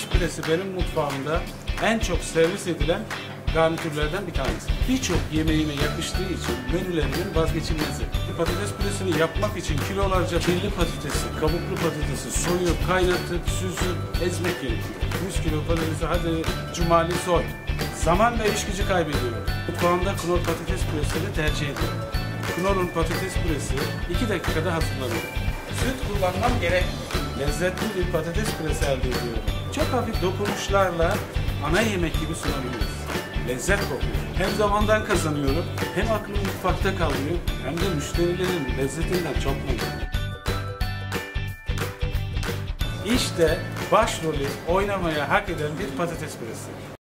püresi benim mutfağımda en çok servis edilen garnitürlerden bir tanesi. Birçok yemeğime yakıştığı için menülerimin vazgeçilmezi. Patates püresini yapmak için kilolarca pilli patatesi, kabuklu patatesi soyup, kaynatıp, süzüp, ezmek gerekiyor. 100 kilo patatesi hadi cumali soy. Zaman ve iş gücü kaybediyorum. Mutfağımda knor patates püresini tercih ediyorum. Knorr'un patates püresi 2 dakikada hazırlanıyor. Süt kullanmam gerekmiyor. Lezzetli bir patates püresi elde ediyorum. Çok hafif dokunuşlarla ana yemek gibi sunabiliriz. Lezzet kokuyor. Hem zamandan kazanıyorum, hem aklım mutfakta kalıyor, hem de müşterilerin lezzetinden çok memnunum. İşte başrolü oynamaya hak eden bir patates püresi.